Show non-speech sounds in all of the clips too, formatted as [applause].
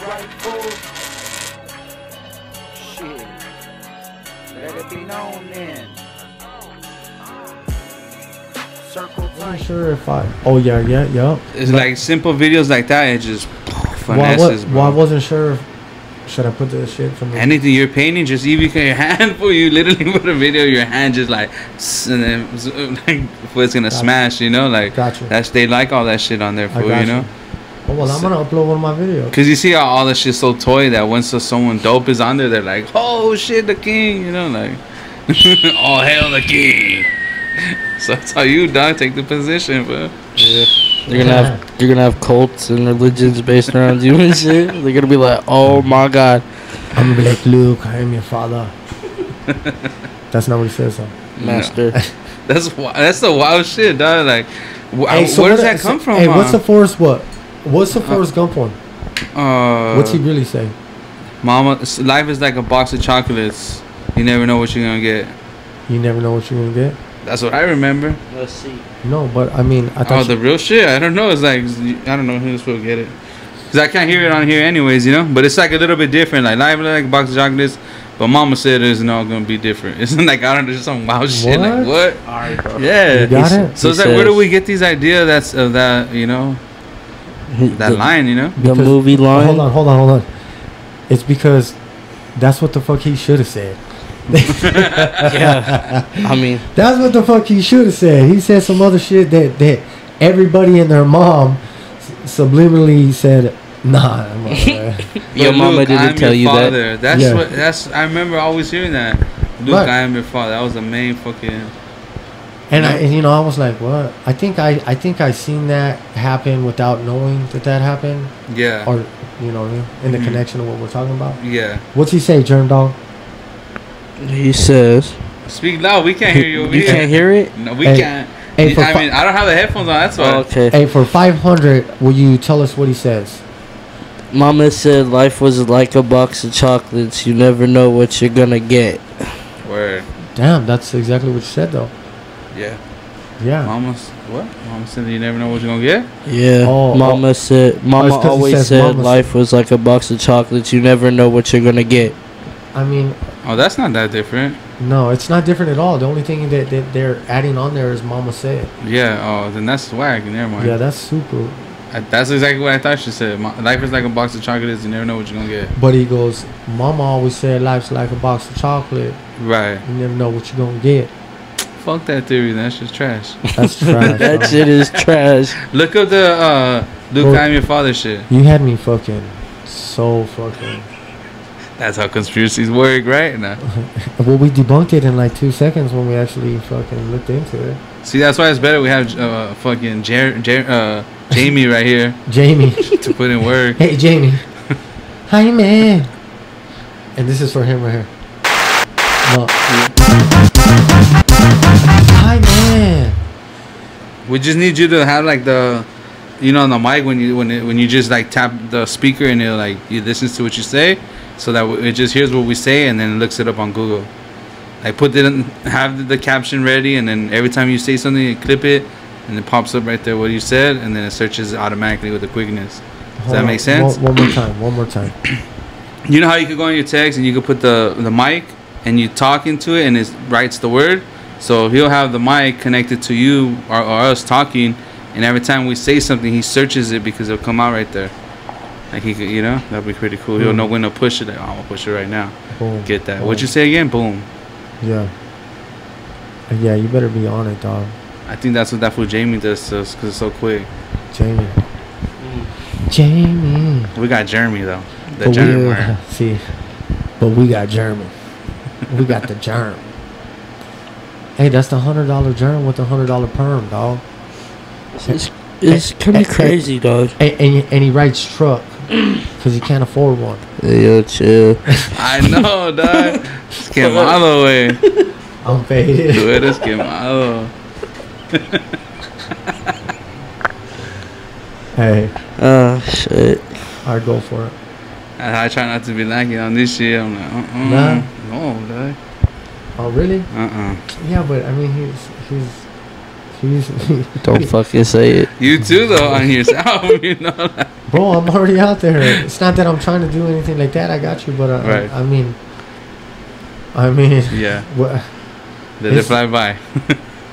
Shit. Let it be known then. Circle I'm not sure if I. Oh yeah, yeah, yeah. It's like simple videos like that. It just Well, I, finesses, well, I wasn't sure. If, should I put the shit from the? Anything you're painting, just even your [laughs] hand, for you literally put a video, your hand just like, and then [laughs] like, before it's gonna Gotcha. smash, you know, like Gotcha. that's they like all that shit on there, for you know. Oh, well, I'm gonna upload one of my videos. Cause you see how all that shit's so toy that once someone dope is on there, they're like, "Oh shit, the king!" You know, like, [laughs] oh, "All hail the king." [laughs] so that's how you, dog, take the position, bro. Yeah. You're gonna have you're gonna have cults and religions based around you and [laughs] shit. They're gonna be like, oh my god, I'm gonna be like Luke. I am your father. That's not what he says though. master. That's wi- that's the wild shit, dog. Like, wh- Hey, so where does that come so- from? Hey, what's uh? the Forrest what? What's the Forrest Gump one? uh, What's he really say? Mama, life is like a box of chocolates. You never know what you're gonna get. You never know what you're gonna get. That's what I remember. Let's see. No, but I mean, I Oh, thought the real shit. I don't know. It's like I don't know who's supposed to get it. Cause I can't hear it on here anyways, you know. But it's like a little bit different. Like live like a box of chocolates. But Mama said it's not gonna be different. [laughs] It's like I don't know, just some wild shit. Like what? Alright, bro. Yeah. you got He it. So He it's like, where do we get these ideas? That's of that, you know, that the, line, you know. the Because- movie line. hold on, hold on, hold on. It's because that's what the fuck he should have said. [laughs] Yeah. I mean, That's what the fuck he should have said. He said some other shit that that everybody and their mom subliminally said, "Nah." I'm [laughs] your But mama Luke, didn't I'm tell your you that. father. That's Yeah. what. That's. I remember always hearing that. Luke, Right. I am your father. That was the main fucking. And I, and you know, I was like, "What?" I think I, I think I seen that happen without knowing that that happened, Yeah. or you know, what I mean? in the Mhm. connection of what we're talking about. yeah. What's he say, Germ Dog? He says, Speak loud. We can't hear you over "You here. can't hear it." No, we Hey, can't. hey, for I fi- mean, I don't have the headphones on. That's why. Oh, okay. Hey, for five hundred, will you tell us what he says? Mama said life was like a box of chocolates. You never know what you're gonna get. Word. Damn, that's exactly what you said, though. Yeah. Yeah. Mama's what? Mama said you never know what you're gonna get. Yeah. Oh, oh. Mama said. Oh, mama it's 'cause he always said mama life was like a box of chocolates. You never know what you're gonna get. I mean, Oh, that's not that different. no, it's not different at all. The only thing that, that they're adding on there is Mama said. Yeah. Oh, then that's whack. Never mind. Yeah, that's super. I, that's exactly what I thought she said. Ma- Life is like a box of chocolates. You never know what you're gonna get. But he goes, Mama always said life's like a box of chocolate. Right. You never know what you're gonna get. Fuck that theory. That's just trash. [laughs] That's trash. That shit is trash. Look up the uh, Luke, Well- I'm your father shit. You had me fucking so fucking. That's how conspiracies work, right? Now. [laughs] Well, we debunked it in like two seconds when we actually fucking looked into it. See, that's why it's better we have uh, fucking Jer- Jer- uh, Jamie right here [laughs] Jamie. to put in work. hey, Jamie. Hi, man. And this is for him right here. No. Hi, We just need you to have like the, you know, on the mic when you when it, when you just like tap the speaker and it like it listens to what you say, so that it just hears what we say and then looks it up on Google. Like put it in, have the, the caption ready, and then every time you say something, you clip it, and it pops up right there what you said, and then it searches automatically with the quickness. Hold that on. make sense? One, one more time. One more time. You know how you could go on your text and you could put the the mic and you talk into it and it writes the word. So he'll have the mic connected to you or, or us talking, and every time we say something, he searches it because it'll come out right there. Like he could, you know, that'd be pretty cool. He'll Hmm. know when to push it. Like, oh, I'm gonna push it right now. Boom. Get that. Boom. What'd you say again? Boom. Yeah. Yeah, you better be on it, dog. I think that's what that fool Jamie does to us because it's so quick. Jamie. Jamie. We got Jeremy though. The But Jeremy. we, [laughs] see, but we got German. we got the germ. Hey, that's the hundred dollar germ with the hundred dollar perm, dog. It's, it's kind of crazy, dog. And, and, and he writes truck because he can't afford one. Yo, chill. [laughs] I know, dog. Es quemado, wey. I'm faded. Tú eres quemado. hey, Ah, shit. I'd go for it. I, I try not to be lacking on this shit. I'm like, uh-uh. Nah. No, dog. Oh, really? Uh-uh. Yeah, but I mean, he's he's He's, [laughs] Don't fucking say it. You too, though, on yourself. [laughs] You know. like- bro. I'm already out there. It's not that I'm trying to do anything like that. I got you, but uh, Right. I, I mean, I mean, yeah. [laughs] what? Let it fly by.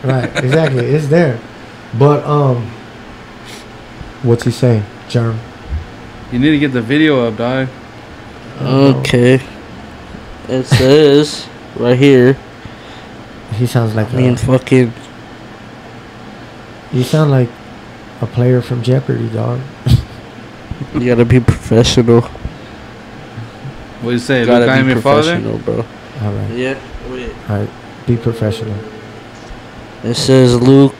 Right, exactly. it's there, but um, what's he saying, Germ? You need to get the video up, dog. I know. Okay. It says right here. He sounds like I mean, a, fucking. you sound like a player from Jeopardy, dog. You gotta be professional. What do you say? gotta Luke, I am be your father. professional, bro. All right, Yeah. Wait. all right. Be professional. It says Luke,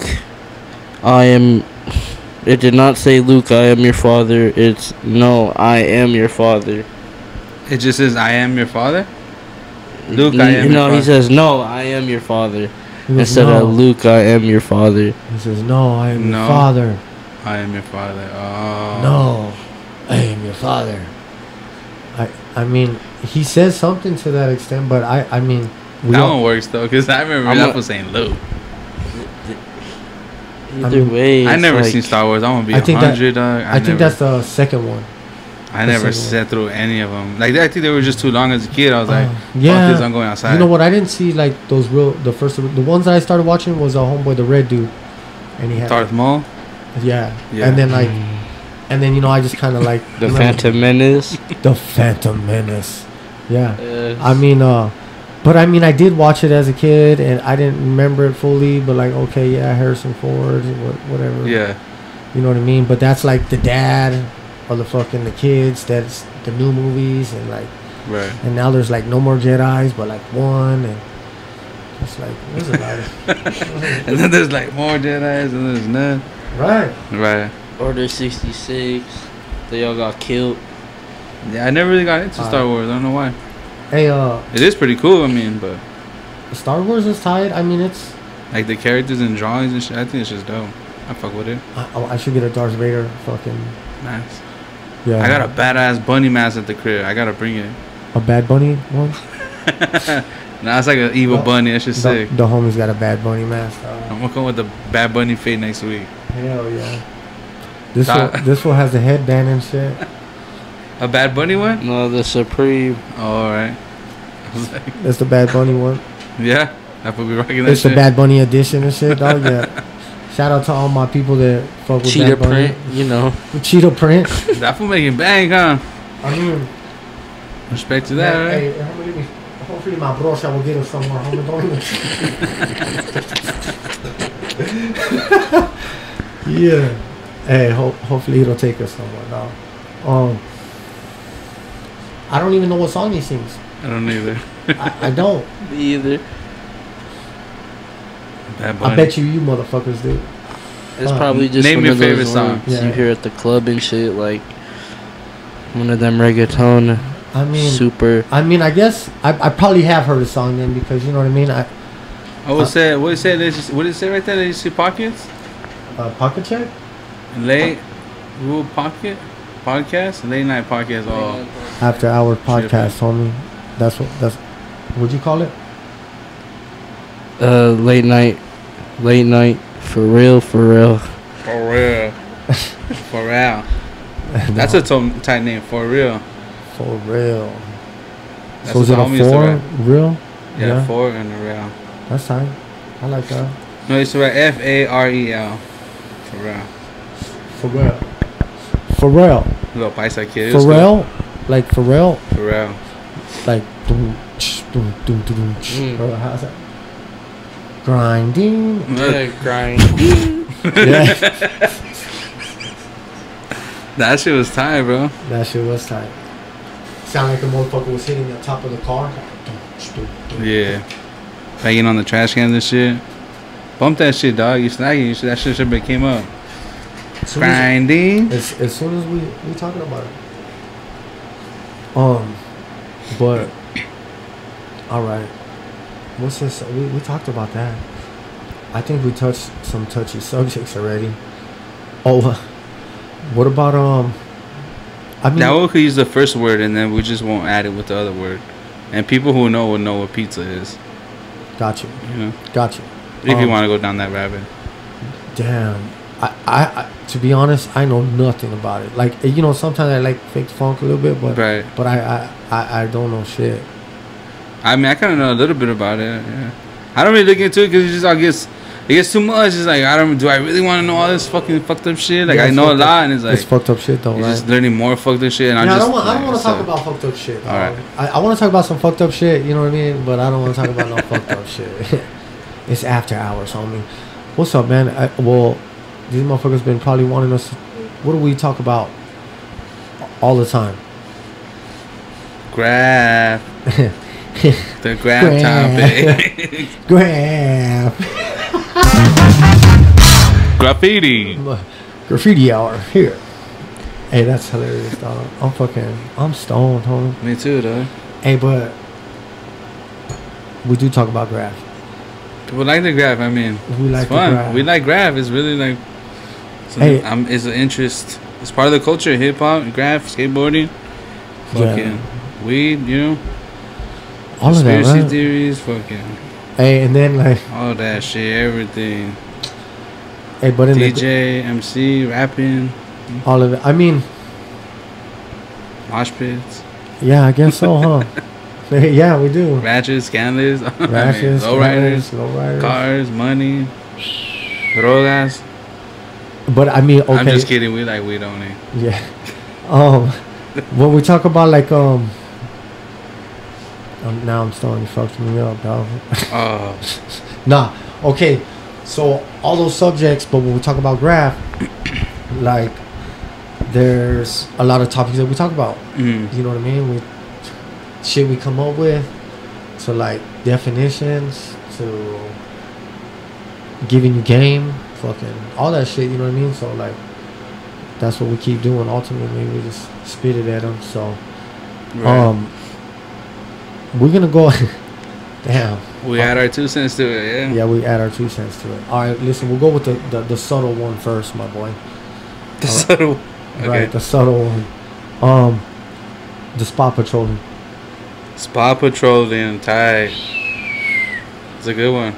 I am. It did not say Luke, I am your father. It's no, I am your father. It just says, "I am your father." Luke, I am your No, he father. says no, I am your father. Goes, Instead no. of Luke, I am your father. He says, "No, I am No. your father. I am your father. Oh. No, I am your father." I, I mean, he says something to that extent, but I, I mean, we That all- one works though, cause I remember I'm that was saying Luke. Either mean, way, I never like- seen Star Wars. I'm gonna be I a think that- hundred, dog. I, I think never, that's the second one. I never sat through any of them. Like I think they were just too long as a kid. I was like, Uh, "Fuck yeah. this! I'm going outside." You know what? I didn't see like those real. The first, the ones that I started watching was a homeboy, the red dude, and he had Darth Maul. yeah. Yeah. And then like, and then you know I just kind of like [laughs] The you know, Phantom Menace. the Phantom Menace. Yeah. Uh, I mean, uh, but I mean, I did watch it as a kid, and I didn't remember it fully. But like, okay, yeah, Harrison Ford, whatever. Yeah. You know what I mean? But that's like the dad or the fucking the kids. That's the new movies, and like, Right. and now there's like no more Jedi's, but like one, and it's like there's a lot of [laughs] And then there's like more Jedi's, and there's none. right. Right. Order 66. They all got killed. Yeah, I never really got into Uh, Star Wars. I don't know why. Hey, uh, It is pretty cool. I mean, but Star Wars is tight. I mean, it's. like the characters and drawings and shit, I think it's just dope. I fuck with it. I, oh, I should get a Darth Vader fucking. Nice. Yeah. I got a badass bunny mask at the crib. I gotta bring it. a Bad Bunny one. [laughs] Nah, it's like an evil No. bunny. That's just The, sick. the homie's got a Bad Bunny mask. dog. I'm gonna come with the bad bunny fade next week. Hell yeah. This Dog. one, this one has a headband and shit. A bad bunny one? No, the Supreme. Oh, all right. Like, That's the Bad Bunny one. [laughs] yeah, I will be rocking that It's the. Bad Bunny edition and shit, dog. Yeah. [laughs] Shout out to all my people that fuck with Cheetah Bad Bunny. print, you know. Cheetah print. [laughs] That fool making bang, huh? I mean, Respect to that, man, right? hey, homie, hopefully my brosha will get us somewhere. Homie, don't even- [laughs] yeah. Hey, ho- hopefully it'll take us somewhere. No. Um. I don't even know what song he sings. I don't either. I, I don't. [laughs] Me either. Bad bunny. I bet you you motherfuckers do. It's Uh, probably just name one your of favorite song. ones Yeah. you hear at the club and shit, like one of them reggaeton, I mean, super. I mean, I guess I, I probably have heard a song then because you know what I mean. I I would say, what did it say? They just- What did it say right there? Did you see pockets? uh, pocket check. Late rule pocket podcast, late night podcast. all After hour podcast, homie. That's what that's. What'd you call it? Uh, late night, late night, for real, for real. for real, [laughs] for real. [laughs] That's a tight name. For real. for real. That's so is it a homies used to four real? Yeah, Yeah. for and a real. That's tight. I like that. No, it's right. F A R E L. For real. For real. For real. Little paisa kid. For real. Like for real. For real. Like. Doom, doom, doom, doom, doom. Mm. How's that? Grinding. Yeah, grind. yeah. [laughs] [laughs] That shit was tight, bro. That shit was tight. Sound like the motherfucker was hitting the top of the car. Doom, ch, doom, doom. Yeah. Banging on the trash cans and shit. Bump that shit, dog. You snagging. You should, that shit should have came up. As- Grinding. As, as soon as we we talking about it. Um, but all right. What's this? We we talked about that. I think we touched some touchy subjects already. Oh, what about um? I mean, Now we could use the first word and then we just won't add it with the other word. And people who know will know what pizza is. Gotcha. you, You know, got you. if you Um, want to go down that rabbit. Damn. I, I, I to be honest, I know nothing about it. Like you know, sometimes I like fake funk a little bit, but Right. but I I, I, I don't know shit. I mean, I kind of know a little bit about it. Yeah. I don't really look into it because it just all gets it gets too much. It's like I don't. Do I really want to know all this fucking fucked up shit? Like Yeah, I know a fucked up. lot, and it's like it's fucked up shit though, you're just learning more fucked up shit. And I'm Yeah, I just. don't want. I don't like, want to talk about fucked up shit. All dog. I, I want to talk about some fucked up shit. You know what I mean? But I don't want to talk about no [laughs] fucked up shit. [laughs] it's after hours, homie. What's up, man? I, well, these motherfuckers been probably wanting us. What do we talk about all the time? graph [laughs] [laughs] the graph Graph. topic. [laughs] Grab [laughs] Graffiti. graffiti hour here. Hey, that's hilarious, dog. I'm fucking. I'm stoned, homie. Me too, though. Hey, but we do talk about graph. People like the graph. I mean, We like it's the fun. graph. We like graph. It's really like. Something, Hey. um, it's an interest. It's part of the culture. Hip hop, graph, skateboarding, Yeah. weed. You know, All of that, conspiracy right? theories, fucking Hey, and then like, all that shit, everything. hey, but in the DJ, MC, rapping, all of it. I mean, mosh pits, yeah, I guess so, huh? [laughs] yeah, we do. ratchets, [laughs] low riders, low riders. cars, money, drogas. But I mean, okay, I'm just kidding. We like weed only. yeah. Um, when we talk about like um, um now I'm starting to fuck me up, dog. Oh, [laughs] Nah, okay. So all those subjects, but when we talk about graph, [clears throat] like there's a lot of topics that we talk about. mm, You know what I mean? We shit we come up with to like definitions to giving you game, fucking all that shit. You know what I mean? So like that's what we keep doing. Ultimately, we just spit it at them. So right. um, we're gonna go. [laughs] Damn. we add our two cents to it. Yeah. Yeah, we add our two cents to it. All right, listen, we'll go with the, the, the subtle one first, my boy. [laughs] The Alright. subtle. Okay. Right, the subtle one. Um, the spot patrolling. Spa patrolling, tight. It's a good one.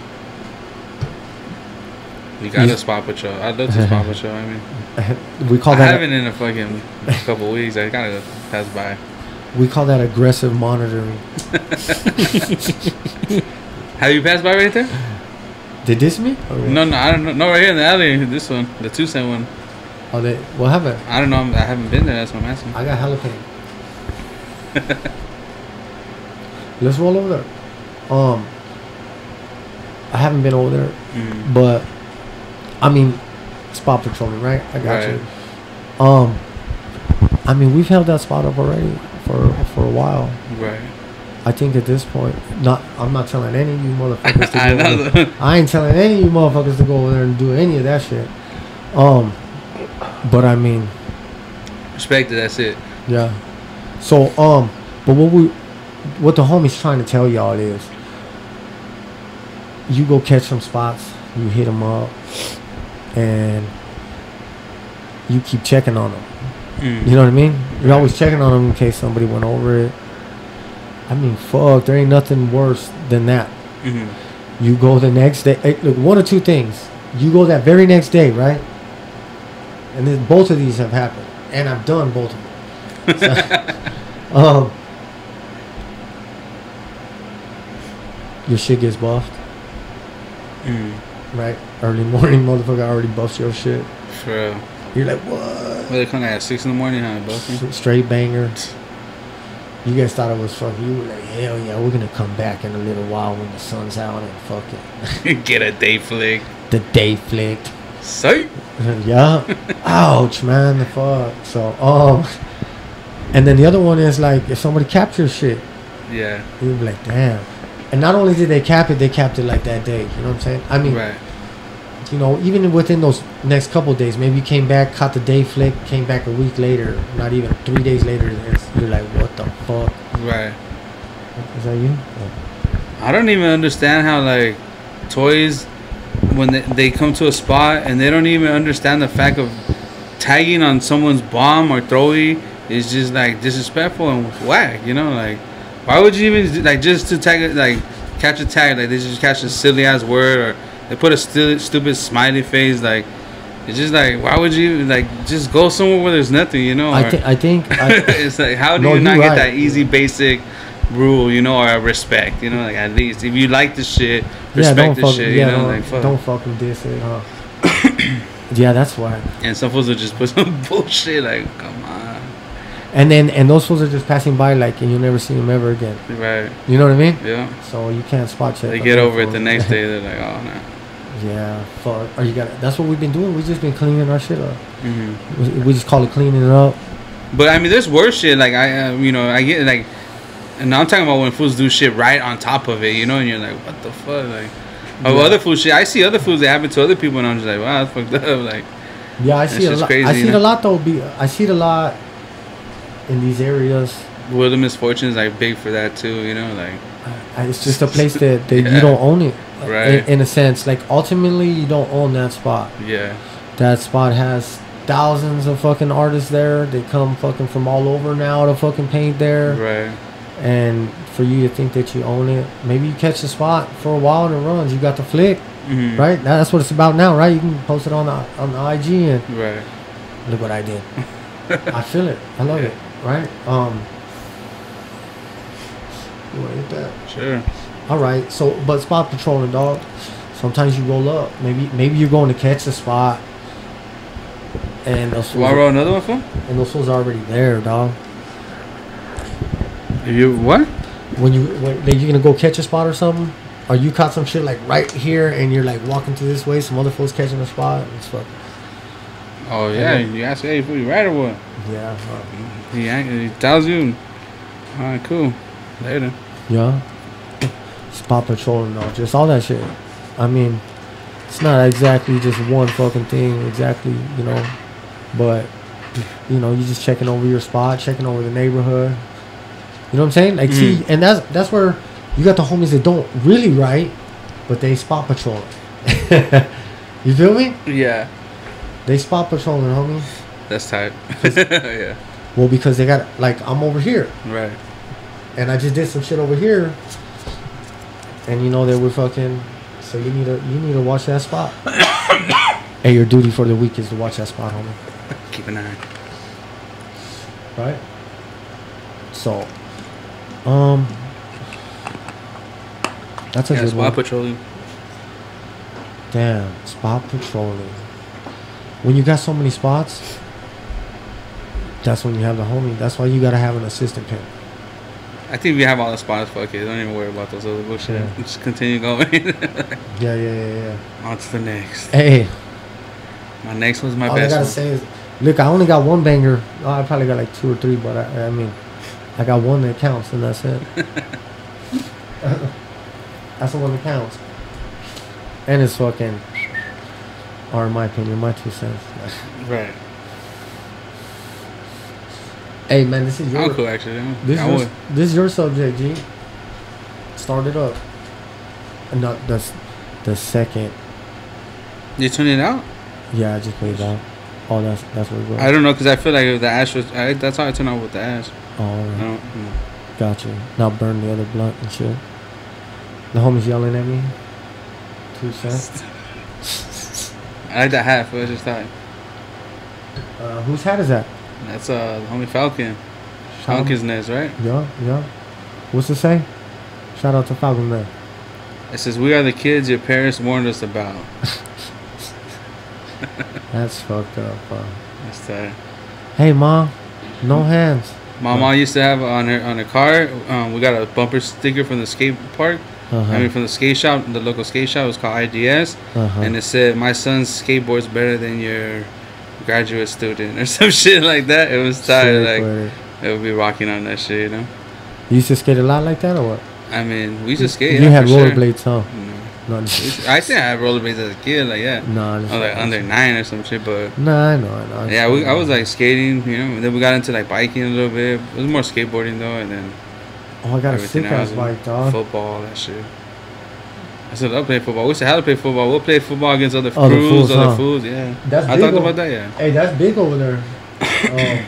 You got You- a spot patrol. I love the spot [laughs] patrol. I mean, We call I that haven't in a fucking couple weeks. I gotta pass by. We call that aggressive monitoring. [laughs] Have you passed by right there? Did this me? No, no, I don't know. No, right here in the alley. This one, the two cent one. Oh, they what happened? I don't know. I haven't been there. That's what I'm asking. I got jalapeno. [laughs] Let's roll over there. Um, I haven't been over there, Mm. but I mean, spot patrolling, right? I got Right. you. Um, I mean, we've held that spot up already for for a while. Right. I think at this point, not I'm not telling any of you motherfuckers [laughs] to go. I over. I ain't telling any of you motherfuckers to go over there and do any of that shit. Um, but I mean, Respect it. That's it. yeah. So um, but what we, what the homie's trying to tell y'all is, you go catch some spots, you hit them up, and you keep checking on them. Mm. You know what I mean? You're always checking on them in case somebody went over it. I mean, fuck, there ain't nothing worse than that. Mhm. You go the next day. eh, Look, one or two things. You go that very next day, right? And then both of these have happened, and I've done both of them. So, [laughs] um, your shit gets buffed, Mm. right? Early morning, [laughs] motherfucker already buffs your shit. Real. You're like, what? Well, they come at six in the morning, huh, Buffy? Straight banger. You guys thought it was fucking. You were like, hell yeah, we're gonna come back in a little while when the sun's out and fuck fucking [laughs] Get a day flick. the day flick. Sight. [laughs] yeah. Ouch, man. The fuck. So, um, and then the other one is like if somebody captures shit, Yeah. you'd be like, damn. And not only did they cap it, they capped it like that day. You know what I'm saying? I mean, Right. You know, even within those next couple days, maybe you came back, caught the day flick, came back a week later, not even three days later, you're like, what the fuck? Right. Is that you? I don't even understand how like toys when they, they come to a spot and they don't even understand the fact of tagging on someone's bomb or throwing is just like disrespectful and whack. You know, like why would you even like just to tag it like catch a tag like they just catch a silly ass word or they put a stu- stupid smiley face. Like it's just like why would you like just go somewhere where there's nothing, you know? I think I think [laughs] I, it's like how do No, you not get right. that easy basic rule, you know, or respect, you know, like at least if you like the shit, respect don't the fuck shit, yeah you know, don't, like fuck. don't fucking diss it, huh? [coughs] yeah, that's why. And some fools will just put [laughs] some bullshit like, come on, And then and those fools are just passing by like, and you'll never see them ever again. right? You know what I mean? Yeah. So you can't spot check. They get over it the next day. [laughs] They're like, oh no. Yeah, fuck. Are you got? That's what we've been doing. We just been cleaning our shit up. hmm We, we just call it cleaning it up. But I mean, there's worse shit. Like I, uh, you know, I get like, and I'm talking about when fools do shit right on top of it, you know, and you're like, what the fuck, like. Of Yeah. other food shit, I see other foods that happen to other people, and I'm just like, wow, that's fucked up. [laughs] Like, Yeah, I see it a lot. crazy, I see it a lot though. Be I see it a lot in these areas. Will the misfortunes like big for that too, you know, like, It's just a place that, that you don't own it. Right. In, in a sense, like ultimately, you don't own that spot. yeah, That spot has thousands of fucking artists there. They come fucking from all over now to fucking paint there. right, And for you to think that you own it, maybe you catch the spot for a while and it runs. You got the flick, hmm right? Now That's what it's about now, right? You can post it on the on the IG and right, look what I did. [laughs] I feel it. I love Yeah. it. Right? Um. You wanna hit that? sure, All right. So, but spot patrolling, dog. Sometimes you roll up. Maybe maybe you're going to catch a spot, and those fools, want roll another one, fool? and those fools are already there, dog. You what? When you when you're gonna go catch a spot or something, or you caught some shit like right here, and you're like walking through this way, some other fools catching a spot. It's fuck. Oh yeah, you ask, hey, fool, you right or what? Yeah. uh, He, he tells you. All right, cool. Later. Yeah. Spot patrolling all, just all that shit. I mean, it's not exactly just one fucking thing, exactly, you know. But you know, you're just checking over your spot, checking over the neighborhood. You know what I'm saying? Like, see, Mm. and that's that's where you got the homies that don't really write, but they spot patrol. [laughs] you feel me? Yeah, They spot patrolling, homie. that's tight. [laughs] yeah, Well, because they got like I'm over here, right. And I just did some shit over here, and you know that we're fucking. So you need to you need to watch that spot. [coughs] hey, your duty for the week is to watch that spot, homie. Keep an eye. Right. So, um, that's a Yeah, good spot one. patrolling. Damn, spot patrolling. When you got so many spots, that's when you have the homie. That's why you gotta have an assistant pimp. I think we have all the spots. Fuck it. Don't even worry about those other bullshit. Yeah. Just continue going. [laughs] Yeah, yeah, yeah, yeah. On to the next. Hey, My next one's my all I gotta one. say is, look, I only got one banger. Oh, I probably got like two or three, but I, I mean, I got one that counts, and that's it. [laughs] that's the one that counts. And it's fucking, or in my opinion, my two cents. Right. Hey man, this is your cool actually. this, I is your, this is your subject, G. Start it up. And not the the second. You turn it out? Yeah, I just played out. Oh, that's that's what it was. I don't know because I feel like if the ash was. I, that's how I turn out with the ash. Oh, right. No, no. Got you. Now burn the other blunt and shit. The homie's yelling at me. Two cents. [laughs] I like that hat. But I just thought Uh, whose hat is that? That's uh homie Falcon. Falcon's nest, right? Yeah, yeah. What's it say? Shout out to Falcon there. It says we are the kids your parents warned us about. [laughs] That's fucked up. Uh, That's that. hey, mom, no hands. My mom used to have on her on her car. Um, we got a bumper sticker from the skate park. Uh-huh. I mean, from the skate shop, the local skate shop. It was called IDS, uh-huh. and it said, "My son's skateboard's better than your graduate student," or [laughs] some shit like that. It was tight. Sick Like it. would be rocking on that shit, you know. You used to skate a lot like that, or what? I mean, we used to skate. You yeah, had for sure. rollerblades, huh? No. No, We used to- I think I had rollerblades as a kid, like yeah, no, I was like under nine or some shit, but Nah, I know, I know. yeah, we, I was like skating, you know. And then we got into like biking a little bit. It was more skateboarding though, and then oh, I got a sick ass bike, dog. football, that shit. I said I'll play football. We used to have to play football. We'll play football against other Other crews, fools, other huh? fools. Yeah, That's I big talked o- about that. Yeah, Hey, that's big over there. oh,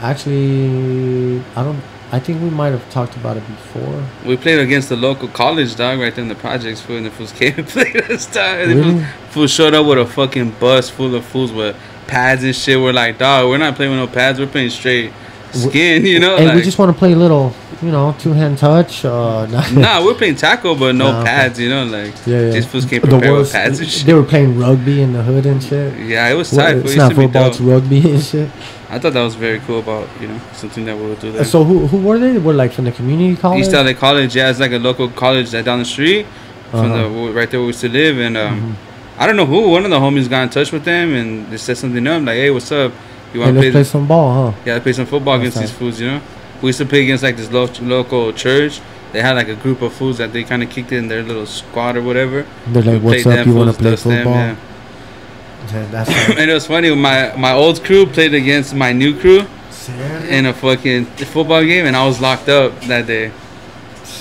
[coughs] actually, I don't. I think we might have talked about it before. We played against the local college dog right there in the projects. Fool, and the fools [laughs] came and played us. Dog. And Really? fools- Fools showed up with a fucking bus full of fools with pads and shit. We're like, dog, we're not playing with no pads. We're playing straight skin. You know, Hey, we just want to play a little, you know, two hand touch. Uh, [laughs] nah, we're playing tackle, but no Nah, pads. You know, like yeah, yeah. these fools The prepared with pads and shit. They were playing rugby in the hood and shit. Yeah, it was tight. It's not football, it's rugby and shit. I thought that was very cool about you know something that we would do there. So who who were they? Were like from the community college? East LA College, yeah, it's like a local college that down the street from Uh-huh. the right there where we used to live, and um, Mhm. I don't know who. One of the homies got in touch with them, and they said something to them like, "Hey, what's up? You want to play? play some ball, huh? yeah, play some football That's against these fools." You know, we used to play against like this lo- local church. They had like a group of fools that they kind of kicked in their little squad or whatever. They're like, We "What's up? You want to play dust them, football?" yeah. Yeah. [laughs] And it was funny. My my old crew played against my new crew in a fucking football game, and I was locked up that day.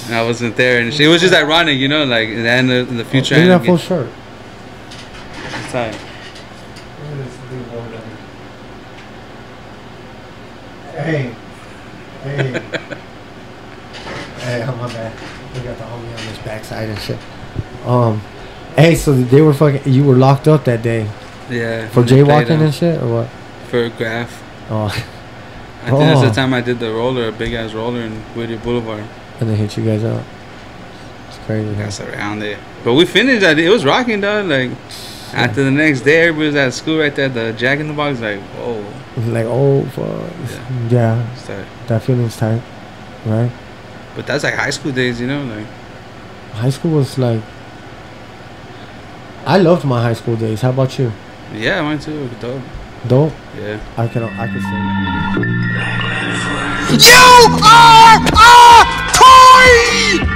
And I wasn't there, and it was just ironic, you know, like in the end of the future. Look at that full shirt. Tight. Hey, hey, [laughs] hey! Oh my bad. We got the homie on his backside and shit. Um, hey, so they were fucking. You were locked up that day Yeah. for when they played, jaywalking and shit, or what? For graph. Oh, I think that's the Oh. time I did the roller, a big ass roller in Whittier Boulevard. and they hit you guys out. It's crazy. huh? That's around there. But we finished that. It was rocking, dog. Like after the next day, everybody was at school right there. The Jack in the Box, like, whoa. It's like, oh fuck. Yeah, It's tight. that feeling's tight, right? But that's like high school days, you know, like High school was like. I loved my high school days. How about you? yeah, mine too. Dope. Dope. Yeah. I can I can say. You are a toy!